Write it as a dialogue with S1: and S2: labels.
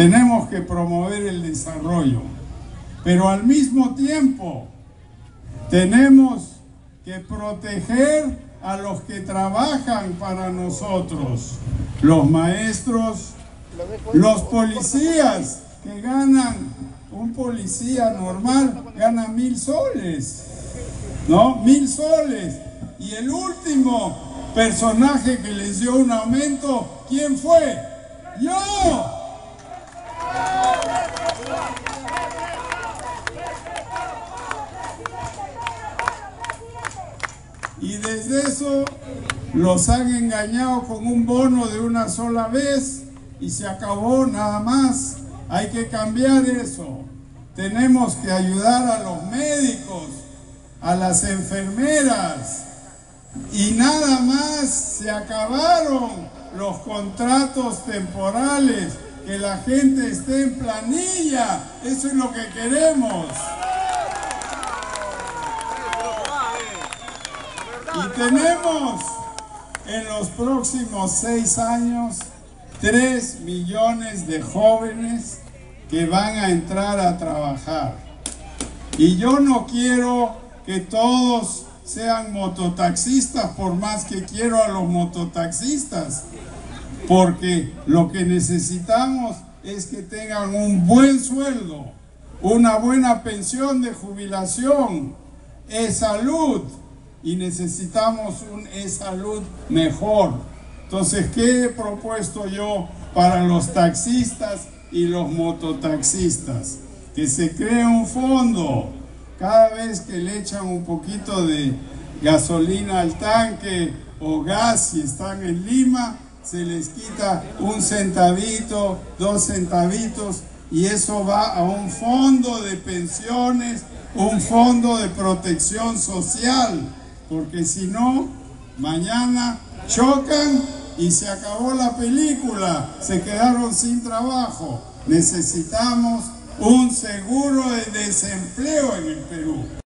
S1: tenemos que promover el desarrollo, pero al mismo tiempo tenemos que proteger a los que trabajan para nosotros, los maestros, los policías que ganan, un policía normal gana mil soles, ¿no? Mil soles. Y el último personaje que les dio un aumento, ¿quién fue? ¡Yo! Y desde eso los han engañado con un bono de una sola vez y se acabó nada más. Hay que cambiar eso. Tenemos que ayudar a los médicos, a las enfermeras. Y nada más se acabaron los contratos temporales, que la gente esté en planilla. Eso es lo que queremos. Y tenemos en los próximos seis años tres millones de jóvenes que van a entrar a trabajar. Y yo no quiero que todos sean mototaxistas, por más que quiero a los mototaxistas, porque lo que necesitamos es que tengan un buen sueldo, una buena pensión de jubilación, es salud, y necesitamos un salud mejor. Entonces, ¿qué he propuesto yo para los taxistas y los mototaxistas? Que se cree un fondo. Cada vez que le echan un poquito de gasolina al tanque o gas si están en Lima, se les quita un centavito, dos centavitos y eso va a un fondo de pensiones, un fondo de protección social porque si no, mañana chocan y se acabó la película, se quedaron sin trabajo. Necesitamos un seguro de desempleo en el Perú.